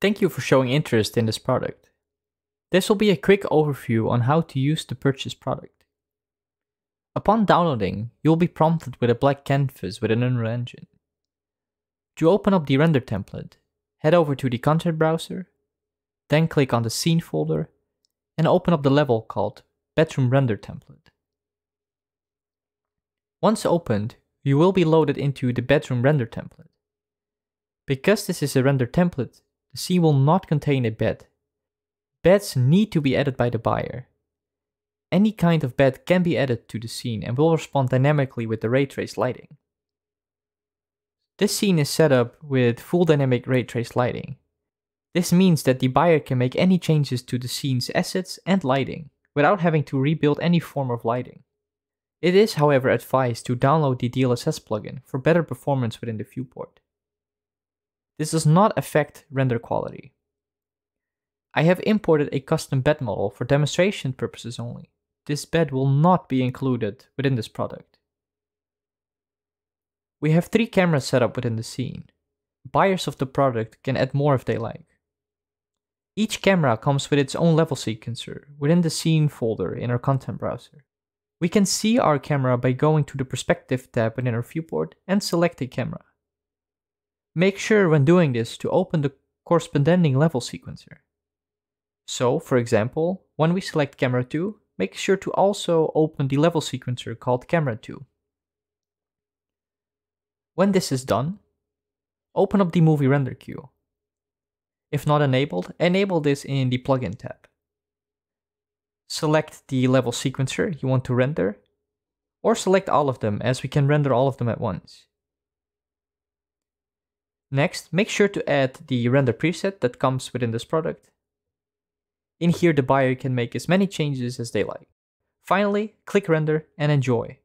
Thank you for showing interest in this product. This will be a quick overview on how to use the purchased product. Upon downloading, you will be prompted with a black canvas with an Unreal Engine. To open up the render template, head over to the content browser, then click on the scene folder and open up the level called bedroom render template. Once opened, you will be loaded into the bedroom render template. Because this is a render template, the scene will not contain a bed. Beds need to be added by the buyer. Any kind of bed can be added to the scene and will respond dynamically with the ray trace lighting. This scene is set up with full dynamic ray trace lighting. This means that the buyer can make any changes to the scene's assets and lighting without having to rebuild any form of lighting. It is however advised to download the DLSS plugin for better performance within the viewport. This does not affect render quality. I have imported a custom bed model for demonstration purposes only. This bed will not be included within this product. We have three cameras set up within the scene. Buyers of the product can add more if they like. Each camera comes with its own level sequencer within the scene folder in our content browser. We can see our camera by going to the perspective tab within our viewport and select a camera. Make sure when doing this to open the corresponding level sequencer. So, for example, when we select camera 2, make sure to also open the level sequencer called camera 2. When this is done, open up the movie render queue. If not enabled, enable this in the plugin tab. Select the level sequencer you want to render, or select all of them as we can render all of them at once. Next, make sure to add the render preset that comes within this product. In here, the buyer can make as many changes as they like. Finally, click render and enjoy.